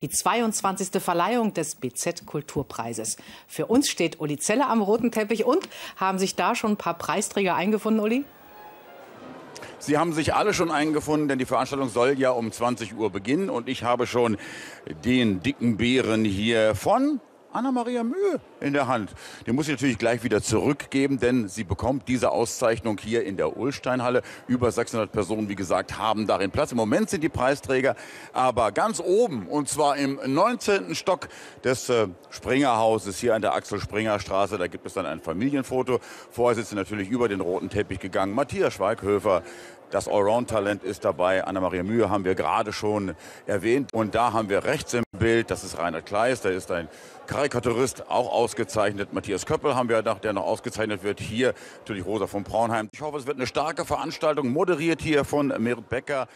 Die 22. Verleihung des BZ Kulturpreises. Für uns steht Uli Zeller am roten Teppich und haben sich da schon ein paar Preisträger eingefunden, Uli? Sie haben sich alle schon eingefunden, denn die Veranstaltung soll ja um 20 Uhr beginnen und ich habe schon den dicken Bären hier von Anna-Maria Mühe in der Hand. Den muss ich natürlich gleich wieder zurückgeben, denn sie bekommt diese Auszeichnung hier in der Ulsteinhalle. Über 600 Personen, wie gesagt, haben darin Platz. Im Moment sind die Preisträger aber ganz oben und zwar im 19. Stock des äh, Springerhauses hier an der Axel Springer Straße. Da gibt es dann ein Familienfoto. Vorher sind sie natürlich über den roten Teppich gegangen. Matthias Schweighöfer, das Allround-Talent ist dabei. Anna-Maria Mühe haben wir gerade schon erwähnt. Und da haben wir rechts im Bild, das ist Reinhard Kleist, der ist ein Karikaturist, auch ausgezeichnet. Matthias Köppel haben wir noch, der noch ausgezeichnet wird. Hier natürlich Rosa von Braunheim. Ich hoffe, es wird eine starke Veranstaltung, moderiert hier von Merit Becker.